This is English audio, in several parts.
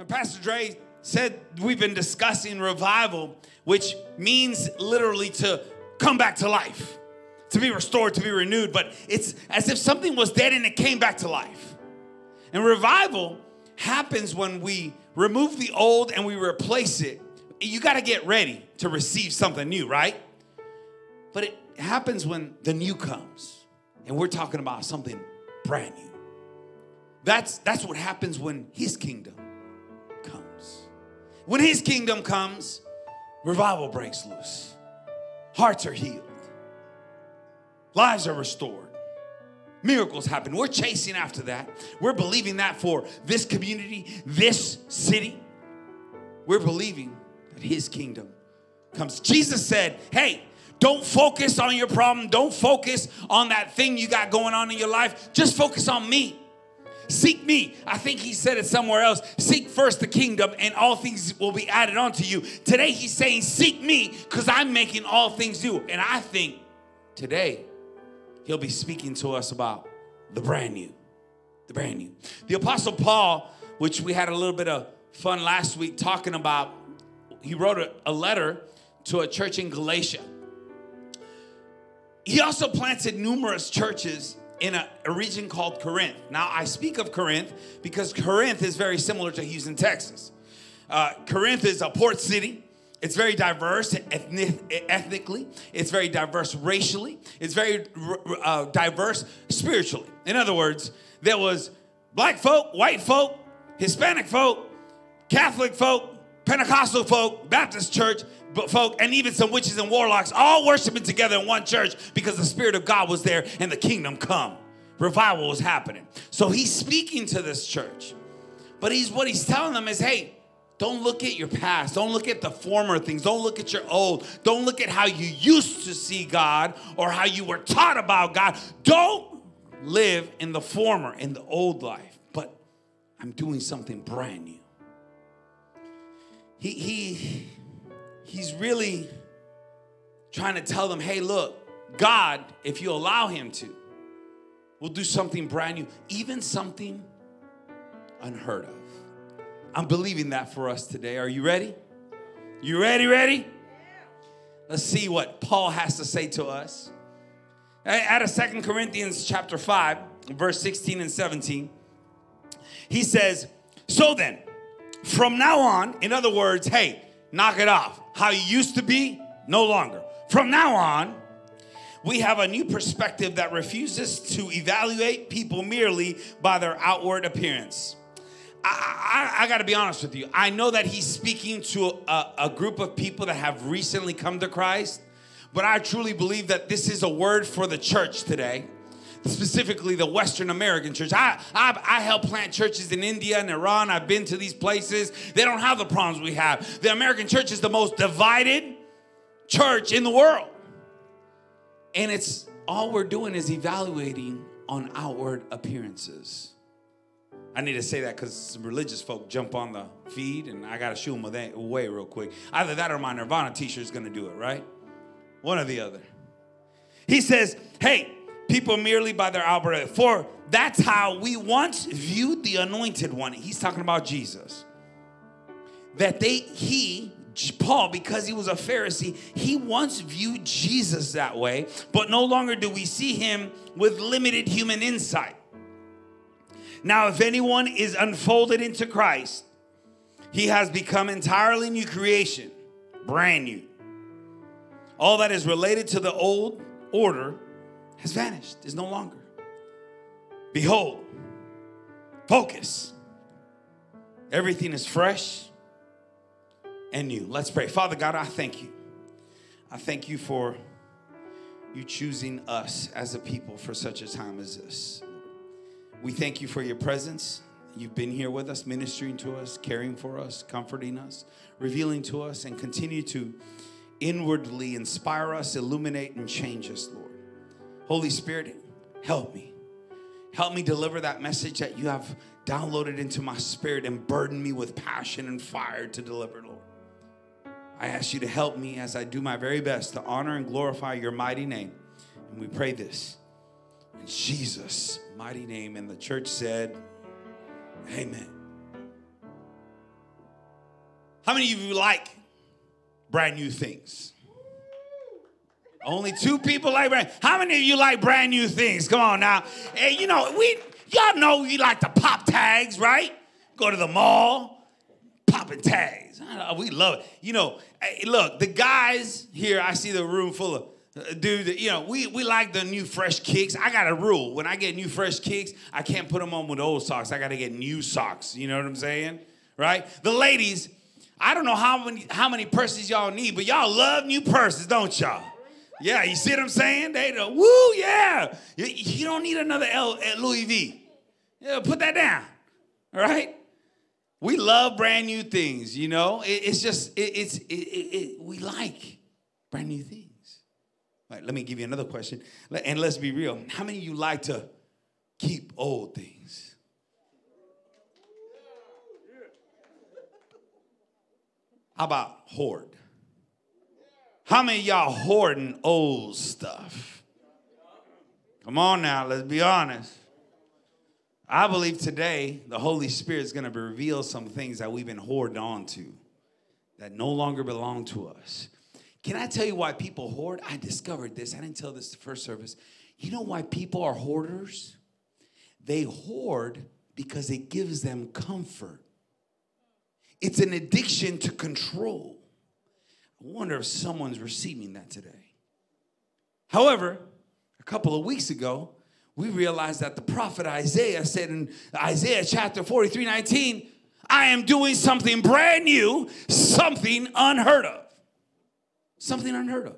And Pastor Dre said we've been discussing revival, which means literally to come back to life, to be restored, to be renewed. But it's as if something was dead and it came back to life. And revival happens when we remove the old and we replace it. You got to get ready to receive something new, right? But it happens when the new comes. And we're talking about something brand new. That's, that's what happens when his kingdom. When his kingdom comes, revival breaks loose. Hearts are healed. Lives are restored. Miracles happen. We're chasing after that. We're believing that for this community, this city. We're believing that his kingdom comes. Jesus said, Hey, don't focus on your problem. Don't focus on that thing you got going on in your life. Just focus on me. Seek me. I think he said it somewhere else. Seek first the kingdom, and all things will be added onto you. Today, he's saying, Seek me because I'm making all things new. And I think today, he'll be speaking to us about the brand new. The brand new. The Apostle Paul, which we had a little bit of fun last week talking about, he wrote a, a letter to a church in Galatia. He also planted numerous churches in a, a, region called Corinth. Now, I speak of Corinth because Corinth is very similar to Houston, Texas. Uh, Corinth is a port city. It's very diverse ethnic, ethnically. It's very diverse racially. It's very uh, diverse spiritually. In other words, there was black folk, white folk, Hispanic folk, Catholic folk, Pentecostal folk, Baptist church folk, and even some witches and warlocks all worshiping together in one church because the Spirit of God was there and the kingdom come. Revival was happening. So he's speaking to this church. But he's what he's telling them is, hey, don't look at your past. Don't look at the former things. Don't look at your old. Don't look at how you used to see God or how you were taught about God. Don't live in the former, in the old life. But I'm doing something brand new. He, he, he's really trying to tell them hey, look, God, if you allow Him to, will do something brand new, even something unheard of. I'm believing that for us today. Are you ready? You ready, ready? Let's see what Paul has to say to us. Out of Second Corinthians chapter 5, verse 16 and 17, he says, So then, from now on, in other words, hey, knock it off. How you used to be, no longer. From now on, we have a new perspective that refuses to evaluate people merely by their outward appearance. I, I, I got to be honest with you. I know that he's speaking to a, a group of people that have recently come to Christ, but I truly believe that this is a word for the church today specifically the Western American church. I, I, I help plant churches in India and Iran. I've been to these places. They don't have the problems we have. The American church is the most divided church in the world. And it's all we're doing is evaluating on outward appearances. I need to say that because some religious folk jump on the feed and I got to shoo them away real quick. Either that or my Nirvana t shirt is going to do it, right? One or the other. He says, hey, people merely by their outward, for that's how we once viewed the anointed one. He's talking about Jesus. That they, he, Paul, because he was a Pharisee, he once viewed Jesus that way, but no longer do we see him with limited human insight. Now, if anyone is unfolded into Christ, he has become entirely new creation, brand new. All that is related to the old order has vanished, is no longer. Behold, focus. Everything is fresh and new. Let's pray. Father God, I thank you. I thank you for you choosing us as a people for such a time as this. We thank you for your presence. You've been here with us, ministering to us, caring for us, comforting us, revealing to us, and continue to inwardly inspire us, illuminate, and change us, Lord. Holy Spirit, help me. Help me deliver that message that you have downloaded into my spirit and burden me with passion and fire to deliver, Lord. I ask you to help me as I do my very best to honor and glorify your mighty name. And we pray this in Jesus' mighty name. And the church said, Amen. How many of you like brand new things? Only two people like brand. How many of you like brand new things? Come on now. Hey, you know, we y'all know we like to pop tags, right? Go to the mall, popping tags. We love it. You know, hey, look, the guys here, I see the room full of uh, dude, you know, we, we like the new fresh kicks. I got a rule. When I get new fresh kicks, I can't put them on with old socks. I got to get new socks. You know what I'm saying? Right? The ladies, I don't know how many how many purses y'all need, but y'all love new purses, don't y'all? Yeah, you see what I'm saying? They know, woo, yeah. You, you don't need another L at Louis V. Yeah, put that down. All right? We love brand new things, you know? It, it's just, it, it's, it, it, we like brand new things. All right, let me give you another question. And let's be real. How many of you like to keep old things? How about hoard? How many y'all hoarding old stuff? Come on now, let's be honest. I believe today the Holy Spirit is going to reveal some things that we've been hoarding on to that no longer belong to us. Can I tell you why people hoard? I discovered this. I didn't tell this the first service. You know why people are hoarders? They hoard because it gives them comfort. It's an addiction to control. I wonder if someone's receiving that today. However, a couple of weeks ago, we realized that the prophet Isaiah said in Isaiah chapter 43 19, I am doing something brand new, something unheard of. Something unheard of.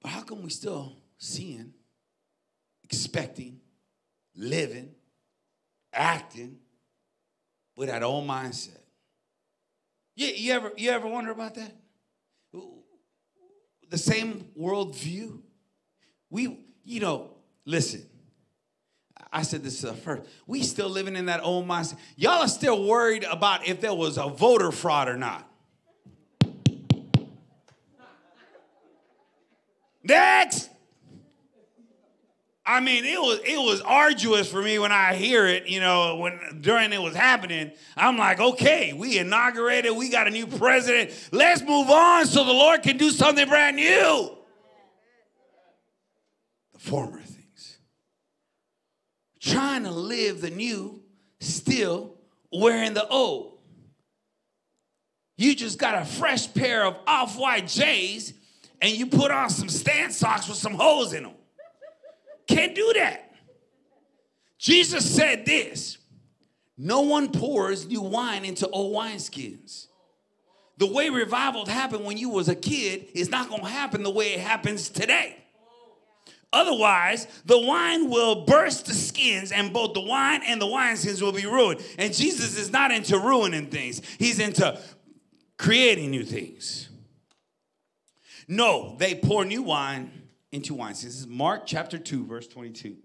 But how come we still seeing, expecting, living, acting with that old mindset? You, you, ever, you ever wonder about that? The same worldview? We, you know, listen, I said this first. We still living in that old mindset. Y'all are still worried about if there was a voter fraud or not. Next. I mean, it was it was arduous for me when I hear it. You know, when during it was happening, I'm like, okay, we inaugurated, we got a new president. Let's move on so the Lord can do something brand new. The former things. trying to live the new, still wearing the old. You just got a fresh pair of off white J's and you put on some stand socks with some holes in them. Can't do that. Jesus said this No one pours new wine into old wineskins. The way revival happened when you was a kid is not going to happen the way it happens today. Otherwise, the wine will burst the skins, and both the wine and the wineskins will be ruined. And Jesus is not into ruining things, He's into creating new things. No, they pour new wine into wine. This is Mark chapter 2, verse 22.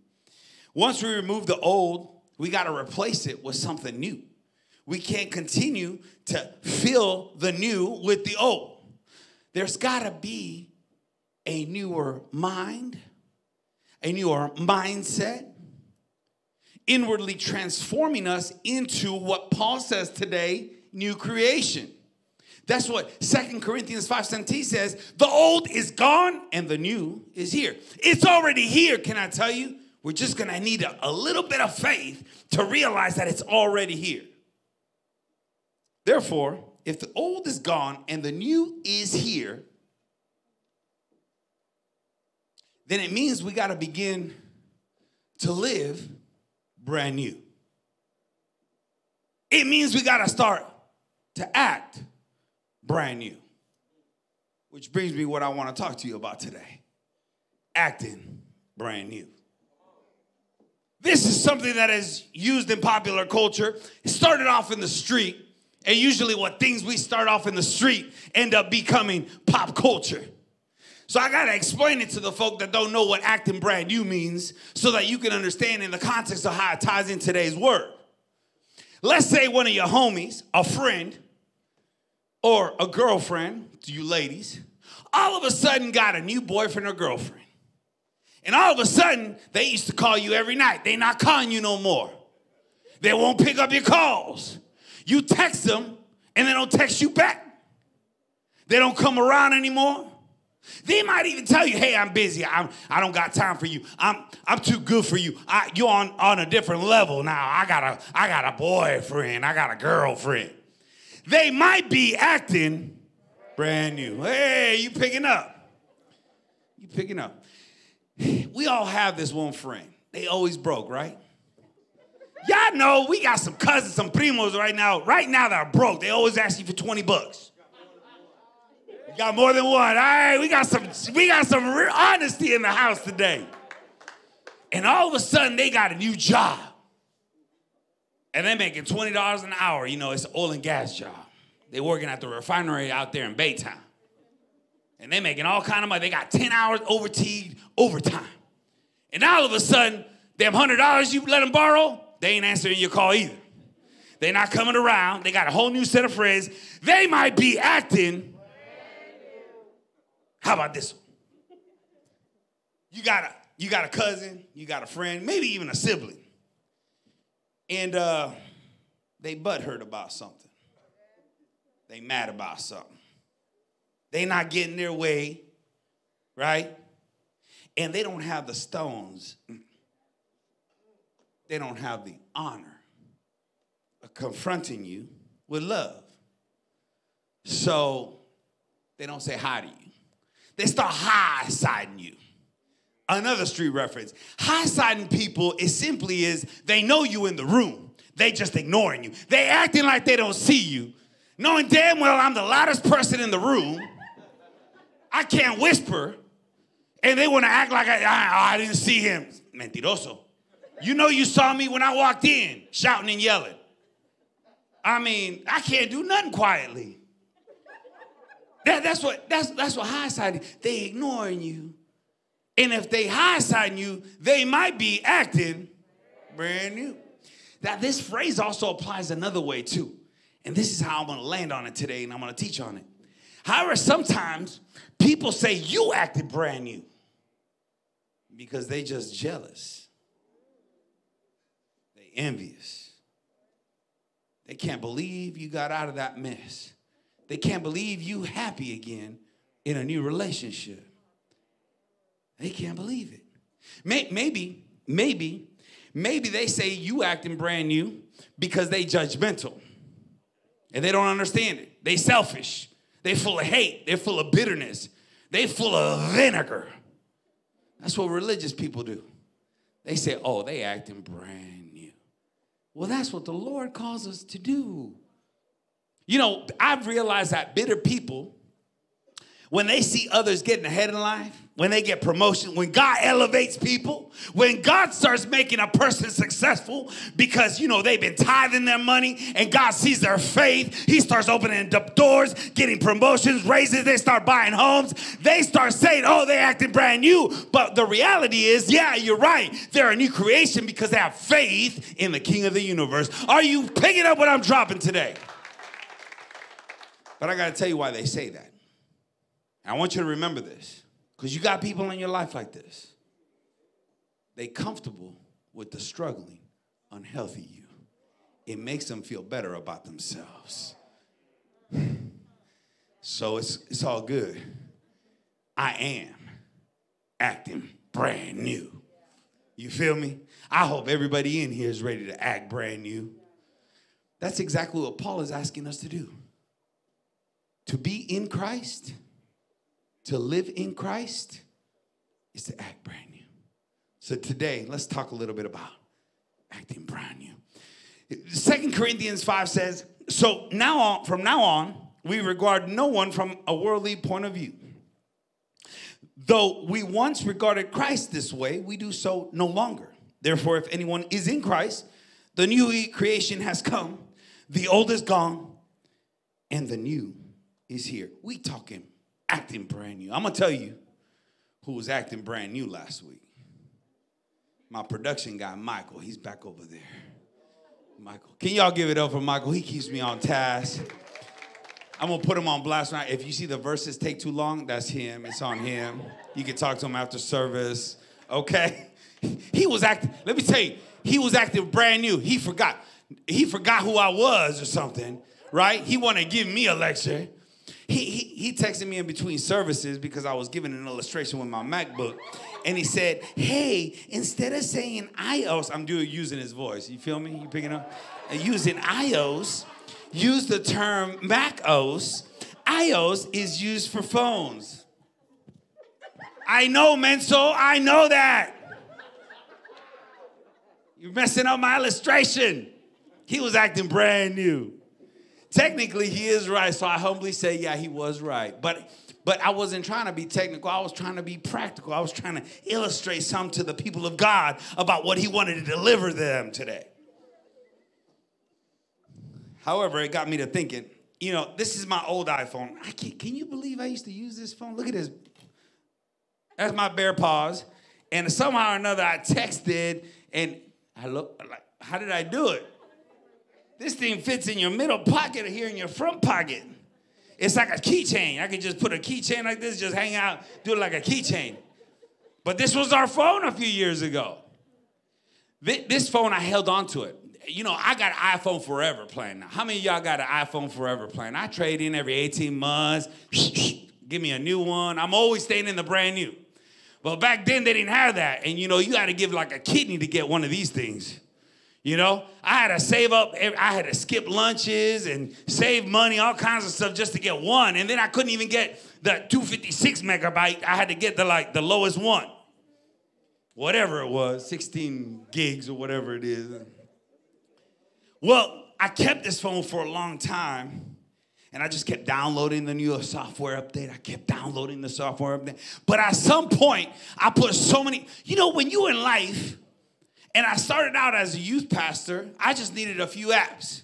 Once we remove the old, we got to replace it with something new. We can't continue to fill the new with the old. There's got to be a newer mind a newer mindset, inwardly transforming us into what Paul says today new creation. That's what Second Corinthians 5:17 says, the old is gone and the new is here. It's already here, can I tell you? We're just gonna need a, a little bit of faith to realize that it's already here. Therefore, if the old is gone and the new is here, then it means we got to begin to live brand new. It means we got to start to act brand new. Which brings me what I want to talk to you about today acting brand new. This is something that is used in popular culture. It started off in the street, and usually, what things we start off in the street end up becoming pop culture. So I got to explain it to the folk that don't know what acting brand new means so that you can understand in the context of how it ties in today's word. Let's say one of your homies, a friend, or a girlfriend, to you ladies, all of a sudden got a new boyfriend or girlfriend. And all of a sudden, they used to call you every night. They not calling you no more. They won't pick up your calls. You text them and they don't text you back. They don't come around anymore. They might even tell you, hey, I'm busy. I'm, I don't got time for you. I'm, I'm too good for you. I, you're on, on a different level now. I got, a, I got a boyfriend. I got a girlfriend. They might be acting brand new. Hey, you picking up. You picking up. We all have this one friend. They always broke, right? Y'all know we got some cousins, some primos right now, right now that are broke. They always ask you for 20 bucks. We got more than one. All right, we got some we got some real honesty in the house today. And all of a sudden they got a new job. And they're making $20 an hour. You know, it's an oil and gas job. They're working at the refinery out there in Baytown. And they're making all kind of money. They got 10 hours overtime, overtime. And all of a sudden, them $100 you let them borrow, they ain't answering your call either. They're not coming around. They got a whole new set of friends. They might be acting how about this one? You got a you got a cousin, you got a friend, maybe even a sibling, and uh, they butt hurt about something. They mad about something. They not getting their way, right? And they don't have the stones. They don't have the honor of confronting you with love. So they don't say hi to you they start high siding you. Another street reference. High siding people is simply is they know you in the room. They just ignoring you. They acting like they don't see you. Knowing damn well I'm the loudest person in the room. I can't whisper. And they want to act like I, I, I didn't see him. Mentiroso. You know you saw me when I walked in, shouting and yelling. I mean, I can't do nothing quietly. That, that's what that's that's what high siding. They ignoring you. And if they high siding you, they might be acting brand new. That this phrase also applies another way too. And this is how I'm gonna land on it today, and I'm gonna teach on it. However, sometimes people say you acted brand new because they just jealous. They envious. They can't believe you got out of that mess. They can't believe you happy again in a new relationship. They can't believe it. Maybe, maybe, maybe they say you acting brand new because they judgmental and they don't understand it. They selfish. They full of hate. They're full of bitterness. They full of vinegar. That's what religious people do. They say, oh, they acting brand new. Well, that's what the Lord calls us to do. You know, I've realized that bitter people, when they see others getting ahead in life, when they get promotion, when God elevates people, when God starts making a person successful because, you know, they've been tithing their money and God sees their faith, He starts opening up doors, getting promotions, raises, they start buying homes. They start saying, oh, they're acting brand new. But the reality is, yeah, you're right. They're a new creation because they have faith in the King of the universe. Are you picking up what I'm dropping today? But I got to tell you why they say that. I want you to remember this because you got people in your life like this. They comfortable with the struggling, unhealthy you. It makes them feel better about themselves. So it's, it's all good. I am acting brand new. You feel me? I hope everybody in here is ready to act brand new. That's exactly what Paul is asking us to do. To be in Christ, to live in Christ, is to act brand new. So today, let's talk a little bit about acting brand new. Second Corinthians 5 says, So now on, from now on, we regard no one from a worldly point of view. Though we once regarded Christ this way, we do so no longer. Therefore, if anyone is in Christ, the new creation has come, the old is gone, and the new is here. We talking acting brand new. I'm gonna tell you who was acting brand new last week. My production guy, Michael. He's back over there. Michael. Can y'all give it up for Michael? He keeps me on task. I'm gonna put him on blast right. If you see the verses take too long, that's him. It's on him. You can talk to him after service. Okay. He was acting. Let me tell you, he was acting brand new. He forgot. He forgot who I was or something, right? He to give me a lecture. He, he, he texted me in between services because I was giving an illustration with my MacBook. And he said, Hey, instead of saying iOS, I'm doing using his voice. You feel me? You picking up? Uh, using iOS, use the term MacOS. iOS is used for phones. I know, Menso, I know that. You're messing up my illustration. He was acting brand new. Technically, he is right, so I humbly say, yeah, he was right. But but I wasn't trying to be technical. I was trying to be practical. I was trying to illustrate something to the people of God about what he wanted to deliver them today. However, it got me to thinking, you know, this is my old iPhone. I can't, can you believe I used to use this phone? Look at this. That's my bare paws. And somehow or another, I texted and I look like, how did I do it? This thing fits in your middle pocket or here in your front pocket. It's like a keychain. I could just put a keychain like this, just hang out, do it like a keychain. But this was our phone a few years ago. This phone, I held on to it. You know, I got an iPhone Forever plan now. How many y'all got an iPhone Forever plan? I trade in every 18 months. Give me a new one. I'm always staying in the brand new. But back then, they didn't have that. And you know, you got to give like a kidney to get one of these things. You know, I had to save up, I had to skip lunches and save money, all kinds of stuff just to get one. And then I couldn't even get the 256 megabyte. I had to get the like the lowest one. Whatever it was, 16 gigs or whatever it is. Well, I kept this phone for a long time. And I just kept downloading the new software update. I kept downloading the software update. But at some point, I put so many, you know, when you're in life, and I started out as a youth pastor, I just needed a few apps.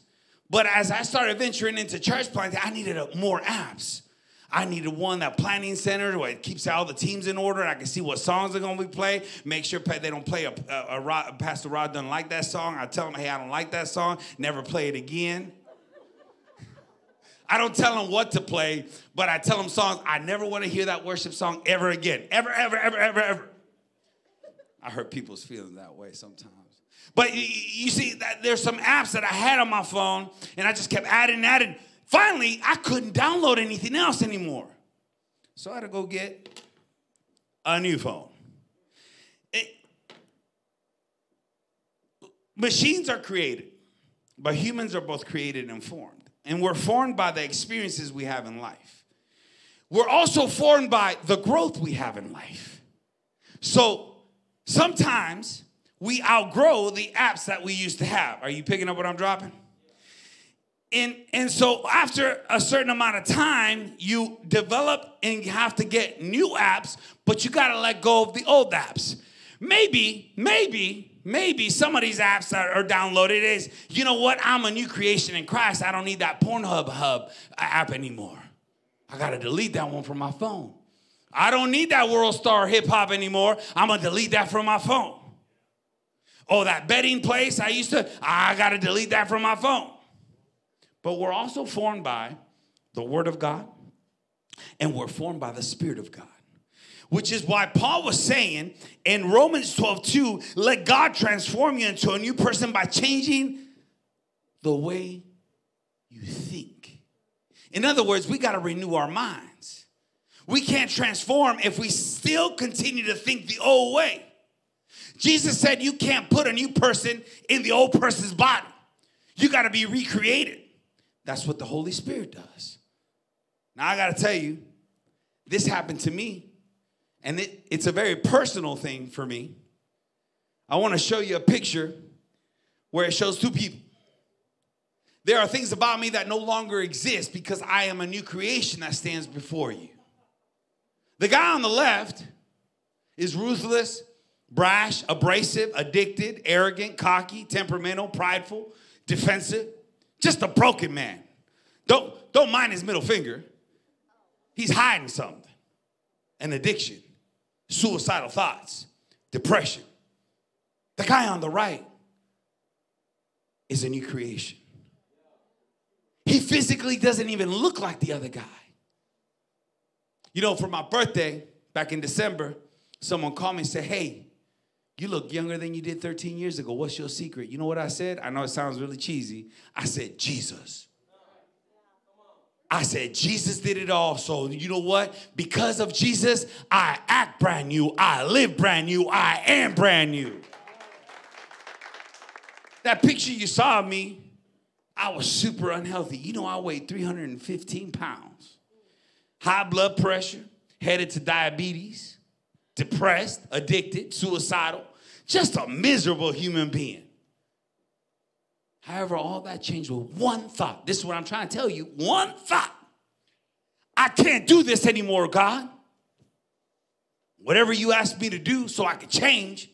But as I started venturing into church planting, I needed a, more apps. I needed one that planning center where it keeps all the teams in order. I can see what songs are going to be played. Make sure they don't play a, a, a Rod, Pastor Rod doesn't like that song. I tell him, hey, I don't like that song. Never play it again. I don't tell them what to play, but I tell them songs. I never want to hear that worship song ever again. Ever, ever, ever, ever, ever. I hurt people's feelings that way sometimes. But you see, there's some apps that I had on my phone, and I just kept adding and adding. Finally, I couldn't download anything else anymore. So I had to go get a new phone. It, machines are created, but humans are both created and formed. And we're formed by the experiences we have in life. We're also formed by the growth we have in life. So Sometimes we outgrow the apps that we used to have. Are you picking up what I'm dropping? And, and so after a certain amount of time, you develop and you have to get new apps, but you gotta let go of the old apps. Maybe, maybe, maybe some of these apps that are downloaded is, you know what, I'm a new creation in Christ. I don't need that Pornhub Hub uh, app anymore. I gotta delete that one from my phone. I don't need that world star hip hop anymore. I'm gonna delete that from my phone. Oh, that betting place I used to, I gotta delete that from my phone. But we're also formed by the Word of God and we're formed by the Spirit of God. Which is why Paul was saying in Romans 12, 2, let God transform you into a new person by changing the way you think. In other words, we got to renew our minds. We can't transform if we still continue to think the old way. Jesus said you can't put a new person in the old person's body. You got to be recreated. That's what the Holy Spirit does. Now, I got to tell you, this happened to me, and it, it's a very personal thing for me. I want to show you a picture where it shows two people. There are things about me that no longer exist because I am a new creation that stands before you. The guy on the left is ruthless, brash, abrasive, addicted, arrogant, cocky, temperamental, prideful, defensive, just a broken man. Don't, don't mind his middle finger. He's hiding something an addiction, suicidal thoughts, depression. The guy on the right is a new creation. He physically doesn't even look like the other guy. You know, for my birthday back in December, someone called me and said, Hey, You look younger than you did 13 years ago. What's your secret? You know what I said? I know it sounds really cheesy. I said, Jesus. I said, Jesus did it all. So, you know what? Because of Jesus, I act brand new. I live brand new. I am brand new. That picture you saw of me, I was super unhealthy. You know, I weighed 315 pounds, high blood pressure, headed to diabetes, depressed, addicted, suicidal, just a miserable human being. However, all that changed with one thought. This is what I'm trying to tell you one thought. I can't do this anymore, God. Whatever you ask me to do so I can change,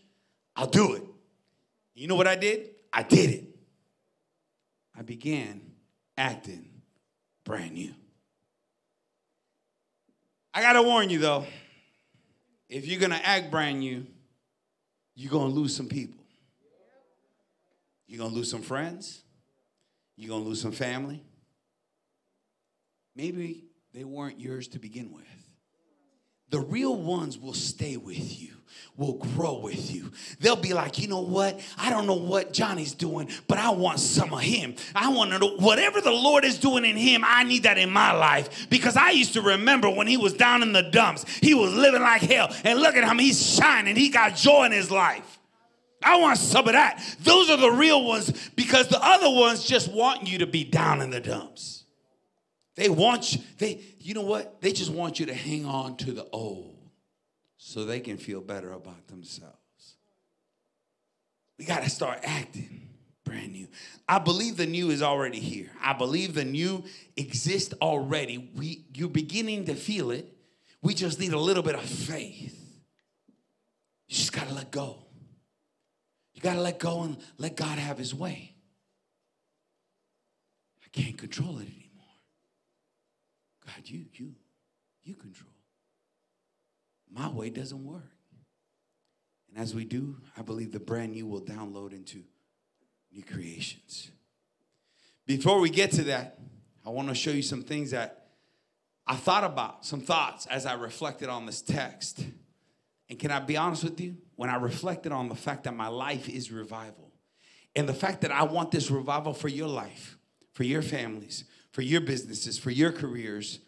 I'll do it. You know what I did? I did it. I began acting brand new. I gotta warn you though, if you're gonna act brand new, you're gonna lose some people. You're gonna lose some friends. You're gonna lose some family. Maybe they weren't yours to begin with. The real ones will stay with you, will grow with you. They'll be like, you know what? I don't know what Johnny's doing, but I want some of him. I want to know whatever the Lord is doing in him, I need that in my life. Because I used to remember when he was down in the dumps, he was living like hell. And look at him, he's shining, he got joy in his life. I want some of that. Those are the real ones because the other ones just want you to be down in the dumps. They want you, they, you know what? They just want you to hang on to the old so they can feel better about themselves. We got to start acting brand new. I believe the new is already here. I believe the new exists already. We, you're beginning to feel it. We just need a little bit of faith. You just got to let go. You got to let go and let God have his way. I can't control it anymore. You, you, you control. My way doesn't work. And as we do, I believe the brand new will download into new creations. Before we get to that, I want to show you some things that I thought about, some thoughts as I reflected on this text. And can I be honest with you? When I reflected on the fact that my life is revival and the fact that I want this revival for your life, for your families, for your businesses, for your careers,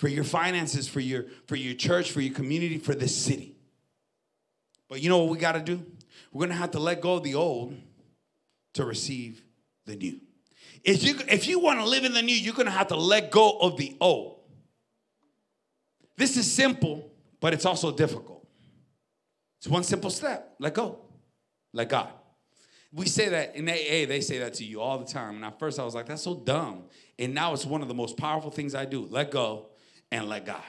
for your finances, for your for your church, for your community, for this city. But you know what we got to do? We're going to have to let go of the old to receive the new. If you if you want to live in the new, you're going to have to let go of the old. This is simple, but it's also difficult. It's one simple step. Let go. Let God. We say that in AA, they say that to you all the time. And at first I was like, that's so dumb. And now it's one of the most powerful things I do. Let go and let God.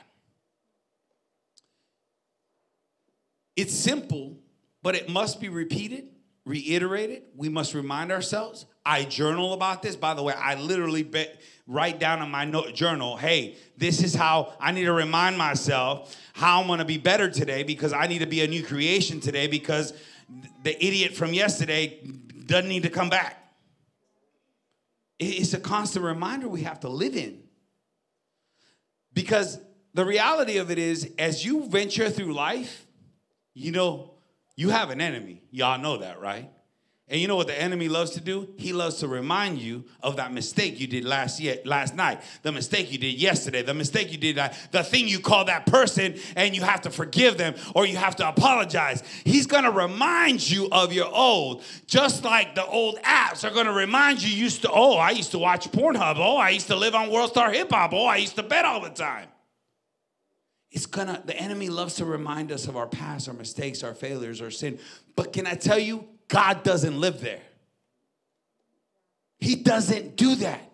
It's simple, but it must be repeated, reiterated. We must remind ourselves. I journal about this. By the way, I literally write down in my note journal, hey, this is how I need to remind myself how I'm going to be better today because I need to be a new creation today because the idiot from yesterday doesn't need to come back. It's a constant reminder we have to live in. Because the reality of it is, as you venture through life, you know, you have an enemy. Y'all know that, right? And you know what the enemy loves to do? He loves to remind you of that mistake you did last year, last night, the mistake you did yesterday, the mistake you did, the thing you call that person, and you have to forgive them or you have to apologize. He's gonna remind you of your old, just like the old apps are gonna remind you. Used to, oh, I used to watch Pornhub. Oh, I used to live on World Star Hip Hop. Oh, I used to bet all the time. It's gonna, the enemy loves to remind us of our past, our mistakes, our failures, our sin. But can I tell you, God doesn't live there. He doesn't do that.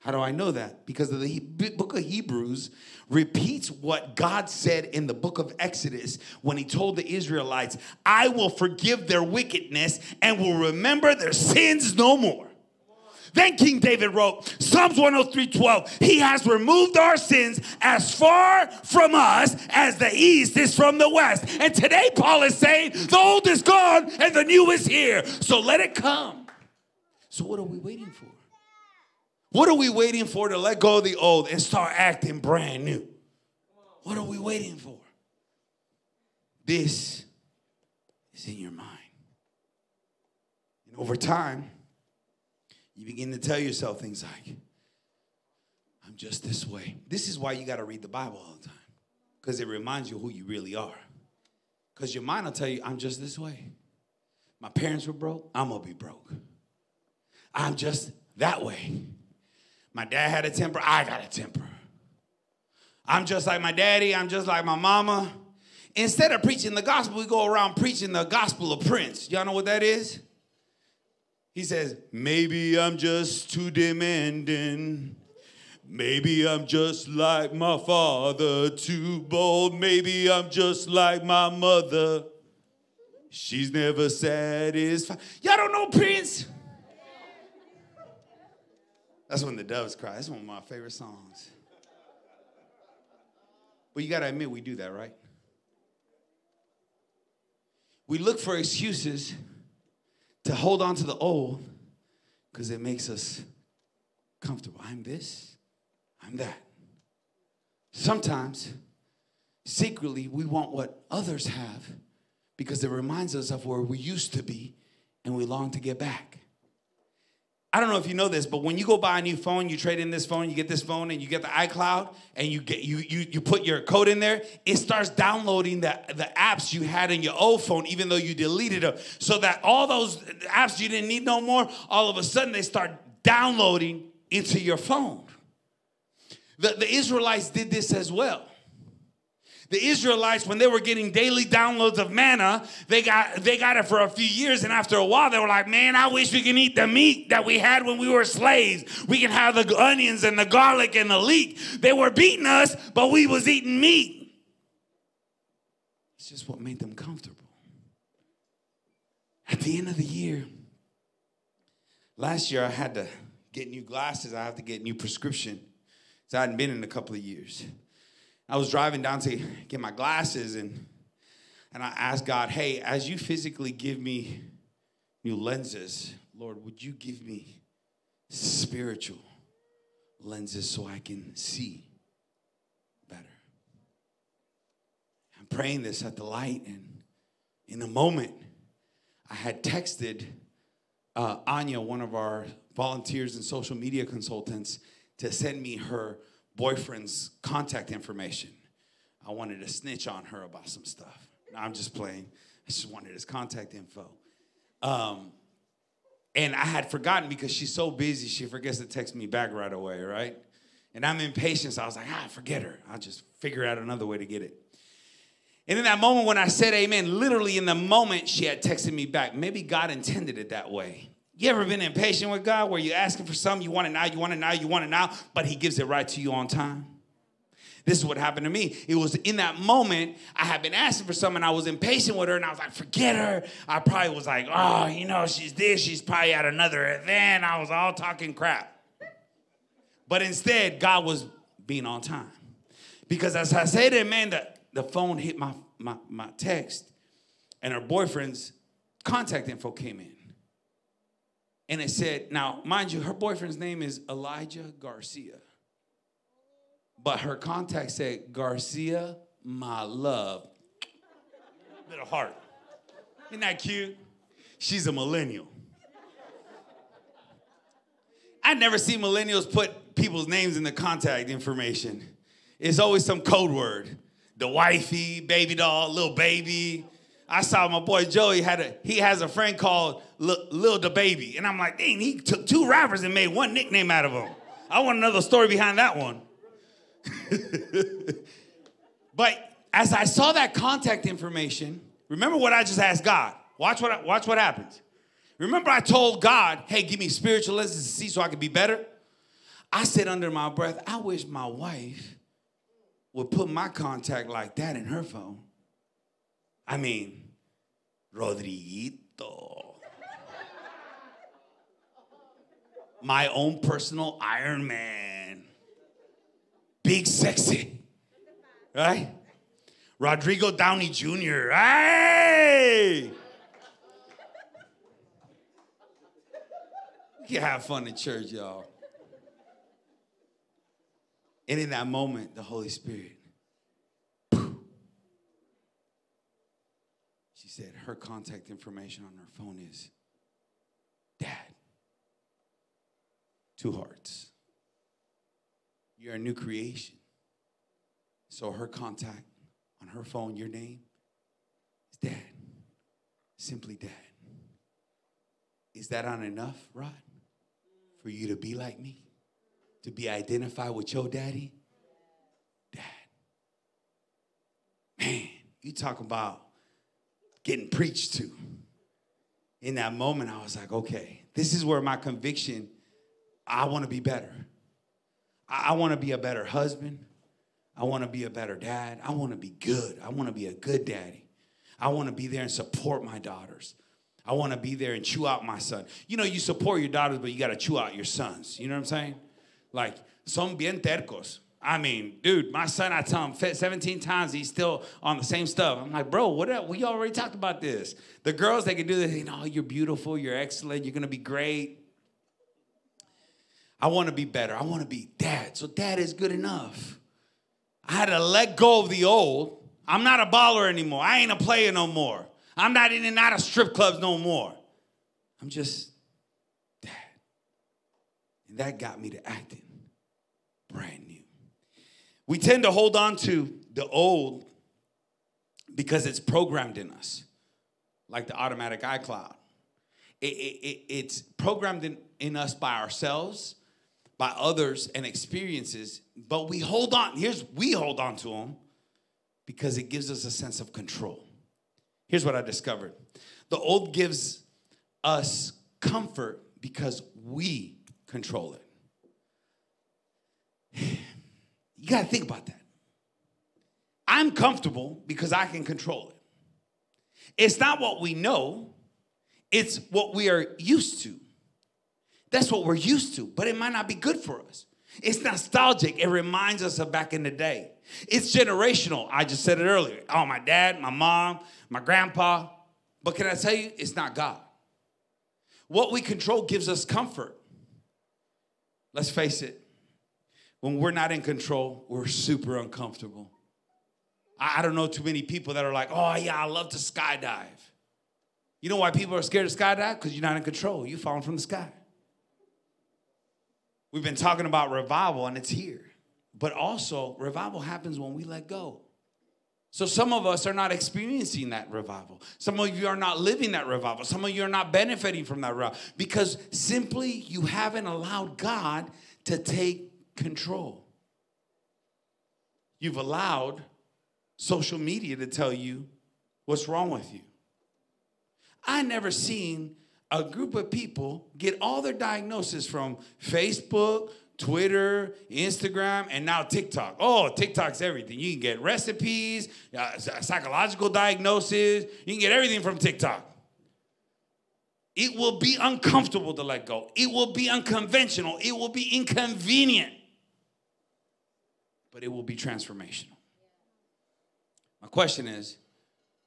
How do I know that? Because the book of Hebrews repeats what God said in the book of Exodus when he told the Israelites, I will forgive their wickedness and will remember their sins no more. Then King David wrote Psalms 103 12. He has removed our sins as far from us as the east is from the west. And today, Paul is saying the old is gone and the new is here. So let it come. So, what are we waiting for? What are we waiting for to let go of the old and start acting brand new? What are we waiting for? This is in your mind. And over time, you begin to tell yourself things like, I'm just this way. This is why you got to read the Bible all the time, because it reminds you who you really are. Because your mind will tell you, I'm just this way. My parents were broke, I'm going to be broke. I'm just that way. My dad had a temper, I got a temper. I'm just like my daddy, I'm just like my mama. Instead of preaching the gospel, we go around preaching the gospel of Prince. Y'all know what that is? He says, Maybe I'm just too demanding. Maybe I'm just like my father, too bold. Maybe I'm just like my mother. She's never satisfied. Y'all don't know Prince? That's when the doves cry. That's one of my favorite songs. But you got to admit, we do that, right? We look for excuses to hold on to the old because it makes us comfortable. I'm this, I'm that. Sometimes, secretly, we want what others have because it reminds us of where we used to be and we long to get back. I don't know if you know this, but when you go buy a new phone, you trade in this phone, you get this phone, and you get the iCloud, and you get you you you put your code in there, it starts downloading the, the apps you had in your old phone, even though you deleted them. So that all those apps you didn't need no more, all of a sudden they start downloading into your phone. The, the Israelites did this as well the Israelites, when they were getting daily downloads of manna, they got they got it for a few years, and after a while, they were like, "Man, I wish we can eat the meat that we had when we were slaves. We can have the onions and the garlic and the leek. They were beating us, but we was eating meat. It's just what made them comfortable. At the end of the year, last year I had to get new glasses. I have to get new prescription. So I hadn't been in a couple of years. I was driving down to get my glasses and and I asked God, "Hey, as you physically give me new lenses, Lord, would you give me spiritual lenses so I can see better?" I'm praying this at the light and in a moment I had texted uh, Anya, one of our volunteers and social media consultants, to send me her boyfriend's contact information. I wanted to snitch on her about some stuff. I'm just playing. I just wanted his contact info. Um, and I had forgotten because she's so busy, she forgets to text me back right away, right? And I'm impatient, so I was like, ah, forget her. I'll just figure out another way to get it. And in that moment when I said amen, literally in the moment she had texted me back. Maybe God intended it that way. You ever been impatient with God where you're asking for something, you want it now, you want it now, you want it now, but He gives it right to you on time? This is what happened to me. It was in that moment I had been asking for something, and I was impatient with her, and I was like, forget her. I probably was like, oh, you know, she's this, she's probably at another event. I was all talking crap. But instead, God was being on time. Because as I say, man, the, the phone hit my, my, my text, and her boyfriend's contact info came in. And it said, now, mind you, her boyfriend's name is Elijah Garcia. But her contact said, Garcia, my love. Little heart. Isn't that cute? She's a millennial. I never see millennials put people's names in the contact information. It's always some code word. The wifey, baby doll, little baby, I saw my boy Joey had a he has a friend called Lil, Lil the Baby, and I'm like, dang, he took two rappers and made one nickname out of them. I want another story behind that one. but as I saw that contact information, remember what I just asked God. Watch what watch what happens. Remember I told God, "Hey, give me spiritual lenses to see so I can be better." I said under my breath, "I wish my wife would put my contact like that in her phone." I mean, Rodriguito. My own personal Iron Man. Big sexy. Right? Rodrigo Downey Jr. Hey! You can have fun in church, y'all. And in that moment, the Holy Spirit said her contact information on her phone is Dad. Two hearts. You're a new creation. So her contact on her phone, your name is Dad. Simply Dad. Is that not enough, Rod? For you to be like me? To be identified with your daddy? Dad. Man, you talk about getting preached to. In that moment, I was like, okay, this is where my conviction, I want to be better. I, want to be a better husband. I want to be a better dad. I want to be good. I want to be a good daddy. I want to be there and support my daughters. I want to be there and chew out my son. You know, you support your daughters, but you got to chew out your sons. You know what I'm saying? Like, son bien tercos. I mean, dude, my son, I tell him 17 times, he's still on the same stuff. I'm like, bro, what? We already talked about this. The girls, they can do this. You know, oh, you're beautiful, you're excellent, you're gonna be great. I want to be better. I want to be dad. So dad is good enough. I had to let go of the old. I'm not a baller anymore. I ain't a player no more. I'm not in and out of strip clubs no more. I'm just dad. And that got me to acting brand. We tend to hold on to the old because it's programmed in us, like the automatic iCloud. It, it, it, it's programmed in, in us by ourselves, by others, and experiences, but we hold on. Here's we hold on to them because it gives us a sense of control. Here's what I discovered the old gives us comfort because we control it. You got to think about that. I'm comfortable because I can control it. It's not what we know, it's what we are used to. That's what we're used to, but it might not be good for us. It's nostalgic. It reminds us of back in the day. It's generational. I just said it earlier. Oh, my dad, my mom, my grandpa. But can I tell you, it's not God. What we control gives us comfort. Let's face it, when we're not in control, we're super uncomfortable. I don't know too many people that are like, oh, yeah, I love to skydive. You know why people are scared to skydive? Because you're not in control. You're falling from the sky. We've been talking about revival, and it's here. But also, revival happens when we let go. So some of us are not experiencing that revival. Some of you are not living that revival. Some of you are not benefiting from that revival because simply you haven't allowed God to take control. You've allowed social media to tell you what's wrong with you. I never seen a group of people get all their diagnosis from Facebook, Twitter, Instagram, and now TikTok. Oh, TikTok's everything. You can get recipes, uh, psychological diagnosis. You can get everything from TikTok. It will be uncomfortable to let go. It will be unconventional. It will be inconvenient. But it will be transformational. My question is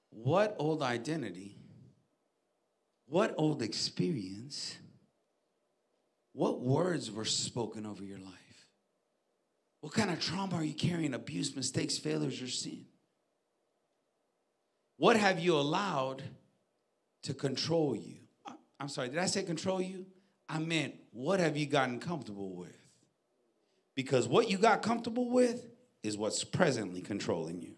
what old identity, what old experience, what words were spoken over your life? What kind of trauma are you carrying? Abuse, mistakes, failures, or sin? What have you allowed to control you? I'm sorry, did I say control you? I meant, what have you gotten comfortable with? Because what you got comfortable with is what's presently controlling you.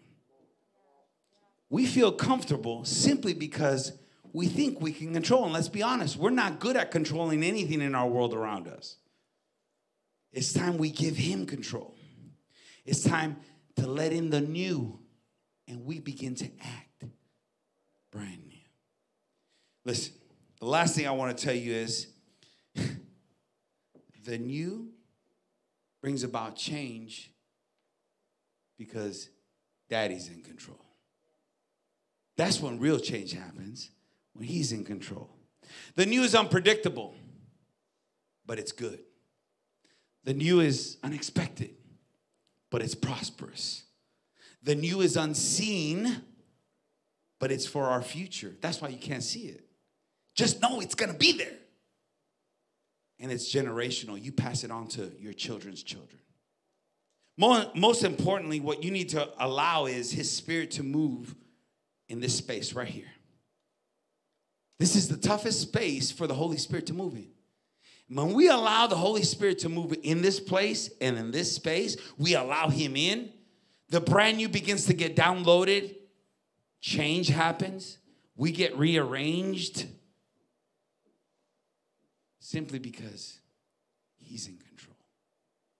We feel comfortable simply because we think we can control. And let's be honest, we're not good at controlling anything in our world around us. It's time we give Him control. It's time to let in the new and we begin to act brand new. Listen, the last thing I want to tell you is the new brings about change because daddy's in control. That's when real change happens, when he's in control. The new is unpredictable, but it's good. The new is unexpected, but it's prosperous. The new is unseen, but it's for our future. That's why you can't see it. Just know it's gonna be there. And it's generational. You pass it on to your children's children. More, most importantly, what you need to allow is His Spirit to move in this space right here. This is the toughest space for the Holy Spirit to move in. When we allow the Holy Spirit to move in this place and in this space, we allow Him in, the brand new begins to get downloaded, change happens, we get rearranged simply because He's in control,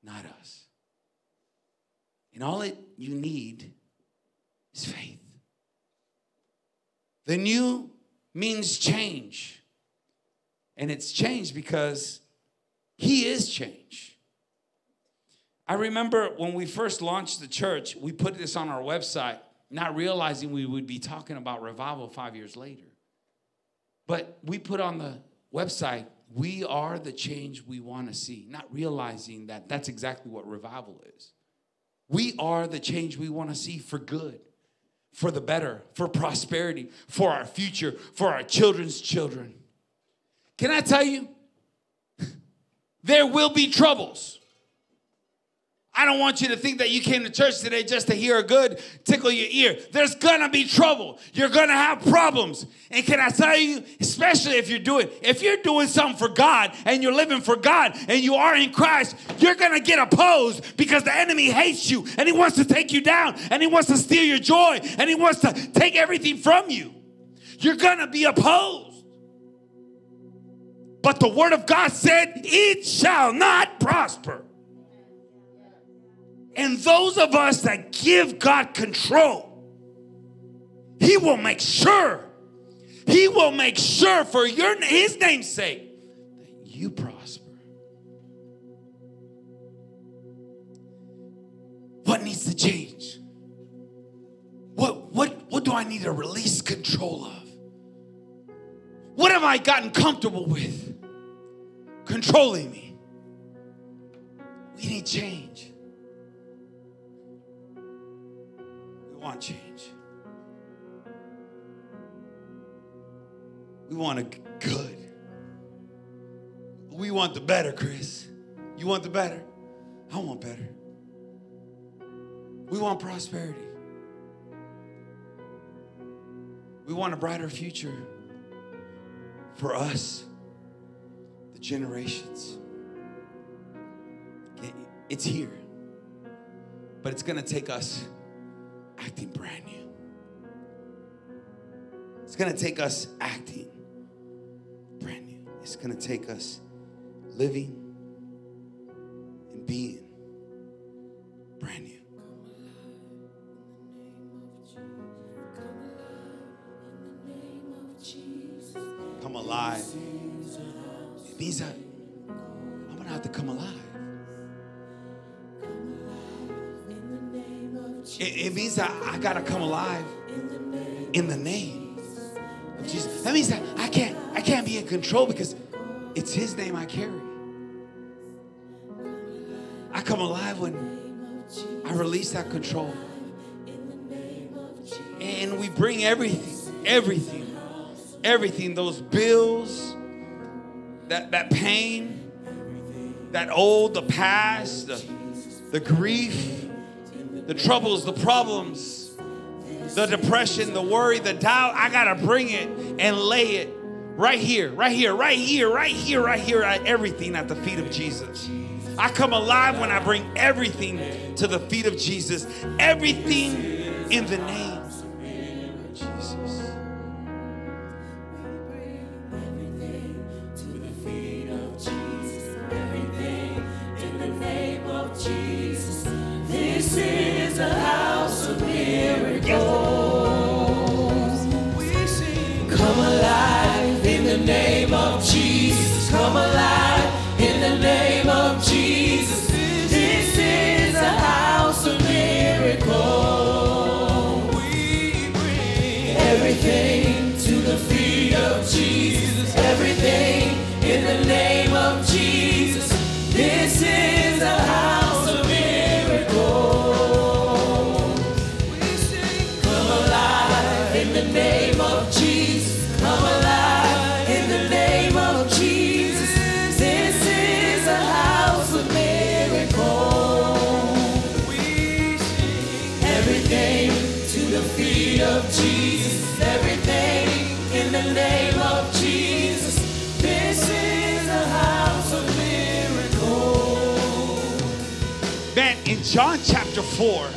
not us. And all it you need is faith. The new means change. And it's change because He is change. I remember when we first launched the church, we put this on our website, not realizing we would be talking about revival five years later. But we put on the website, we are the change we want to see, not realizing that that's exactly what revival is. We are the change we want to see for good, for the better, for prosperity, for our future, for our children's children. Can I tell you? There will be troubles. I don't want you to think that you came to church today just to hear a good tickle your ear. There's gonna be trouble. You're gonna have problems. And can I tell you, especially if you're doing, if you're doing something for God and you're living for God and you are in Christ, you're gonna get opposed because the enemy hates you and he wants to take you down and he wants to steal your joy and he wants to take everything from you. You're gonna be opposed. But the word of God said, it shall not prosper. And those of us that give God control, He will make sure, He will make sure for your His name's sake that you prosper. What needs to change? What, what, what do I need to release control of? What have I gotten comfortable with? Controlling me. We need change. Want change. We want a good. We want the better, Chris. You want the better? I want better. We want prosperity. We want a brighter future for us, the generations. It's here. But it's going to take us acting brand new. It's going to take us acting brand new. It's going to take us living and being brand new. Come alive. It means that I got to come alive in the name of Jesus. That means that I can't I can't be in control because it's his name I carry. I come alive when I release that control. And we bring everything, everything, everything, those bills, that, that pain, that old, the past, the, the grief, the troubles, the problems, the depression, the worry, the doubt, I got to bring it and lay it right here, right here, right here, right here, right here, at everything at the feet of Jesus. I come alive when I bring everything to the feet of Jesus, everything in the name John chapter 4,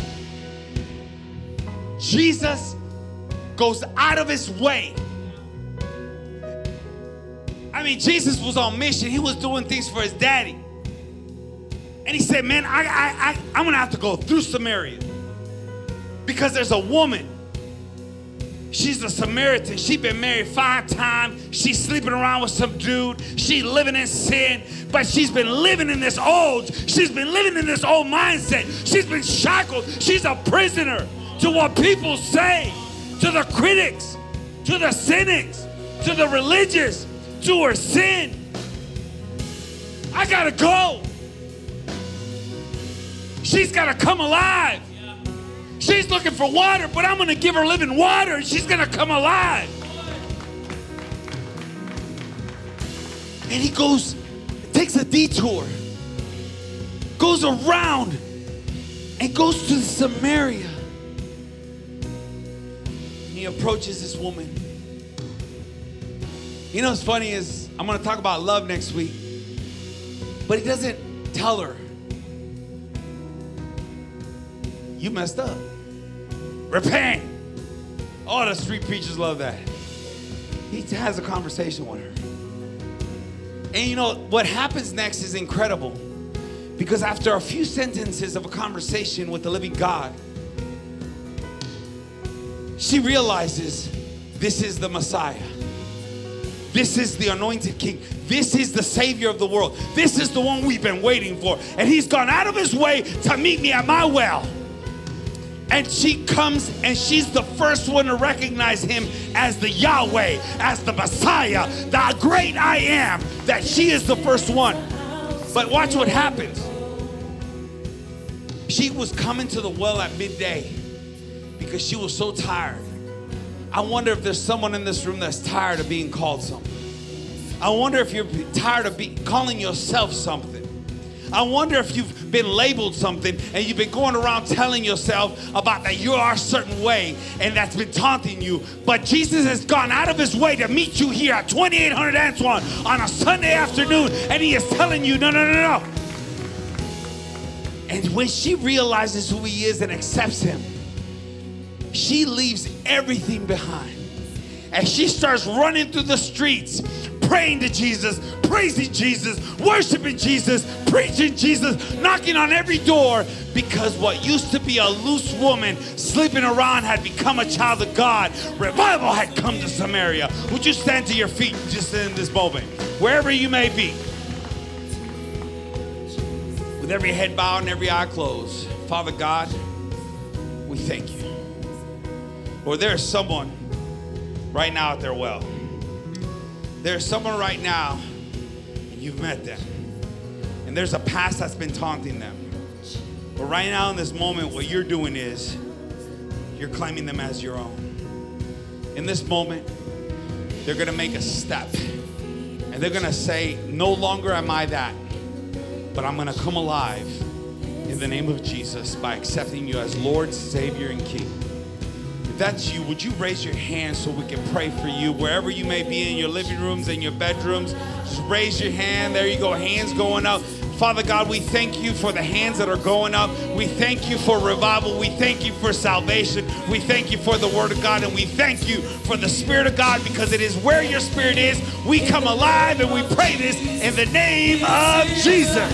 Jesus goes out of his way. I mean, Jesus was on mission. He was doing things for his daddy. And he said, Man, I, I, I, I'm gonna have to go through Samaria. Because there's a woman. She's a Samaritan. She been married five times. She's sleeping around with some dude. She living in sin, but she's been living in this old. She's been living in this old mindset. She's been shackled. She's a prisoner to what people say, to the critics, to the cynics, to the religious, to her sin. I gotta go. She's gotta come alive. She's looking for water, but I'm gonna give her living water and she's gonna come alive. And he goes, takes a detour, goes around, and goes to Samaria. And he approaches this woman. You know what's funny is I'm gonna talk about love next week, but he doesn't tell her. You messed up. Repent. All the street preachers love that. He has a conversation with her. And you know, what happens next is incredible. Because after a few sentences of a conversation with the living God, she realizes this is the Messiah. This is the anointed king. This is the savior of the world. This is the one we've been waiting for. And he's gone out of his way to meet me at my well. And she comes and she's the first one to recognize him as the Yahweh, as the Messiah, the great I am, that she is the first one. But watch what happens. She was coming to the well at midday because she was so tired. I wonder if there's someone in this room that's tired of being called something. I wonder if you're tired of be, calling yourself something. I wonder if you've been labeled something and you've been going around telling yourself about that you are a certain way and that's been taunting you. But Jesus has gone out of his way to meet you here at 2800 Antoine on a Sunday afternoon and he is telling you, no, no, no, no. And when she realizes who he is and accepts him, she leaves everything behind. And she starts running through the streets, praying to Jesus, praising Jesus, worshiping Jesus, preaching Jesus, knocking on every door because what used to be a loose woman sleeping around had become a child of God. Revival had come to Samaria. Would you stand to your feet just in this moment, wherever you may be? With every head bowed and every eye closed, Father God, we thank you. Or there's someone right now at their well. There's someone right now, and you've met them. And there's a past that's been taunting them. But right now, in this moment, what you're doing is you're claiming them as your own. In this moment, they're gonna make a step. And they're gonna say, No longer am I that, but I'm gonna come alive in the name of Jesus by accepting you as Lord, Savior, and King. That's you, would you raise your hand so we can pray for you wherever you may be in your living rooms, in your bedrooms? Just raise your hand. There you go, hands going up. Father God, we thank you for the hands that are going up. We thank you for revival. We thank you for salvation. We thank you for the Word of God. And we thank you for the Spirit of God because it is where your Spirit is. We come alive and we pray this in the name of Jesus.